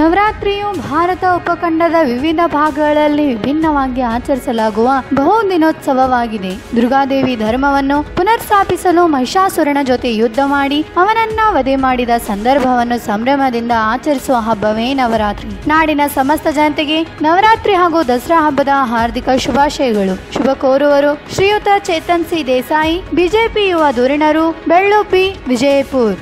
ನವರಾತ್ರಿಯು ಭಾರತ ಉಪಖಂಡದ ವಿವಿಧ ಭಾಗಗಳಲ್ಲಿ ವಿಭಿನ್ನವಾಗಿ ಆಚರಿಸಲಾಗುವ ಬಹು ದಿನೋತ್ಸವವಾಗಿದೆ ದುರ್ಗಾದೇವಿ ಧರ್ಮವನ್ನು ಪುನರ್ಸ್ಥಾಪಿಸಲು ಮಹಿಷಾಸುರನ ಜೊತೆ ಯುದ್ಧ ಮಾಡಿ, ಅವನನ್ನ ವಧೆ ಮಾಡಿದ ಸಂದರ್ಭವನ್ನು ಸಂಭ್ರಮದಿಂದ ಆಚರಿಸುವ ಹಬ್ಬವೇ ನವರಾತ್ರಿ. ನಾಡಿನ ಸಮಸ್ತ ಜನತೆಗೆ ನವರಾತ್ರಿ ಹಾಗೂ ದಸರಾ ಹಬ್ಬದ ಹಾರ್ದಿಕ ಶುಭಾಶಯಗಳು. ಶುಭ ಕೋರುವರು ಶ್ರೀಯುತ ಚೇತನ್ ಸಿ ದೇಸಾಯಿ, ಬಿಜೆಪಿ ಯುವ ಧುರೀಣರು ಬೆಳ್ಳೊಪ್ಪಿ ವಿಜಯಪುರ್.